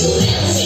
Let's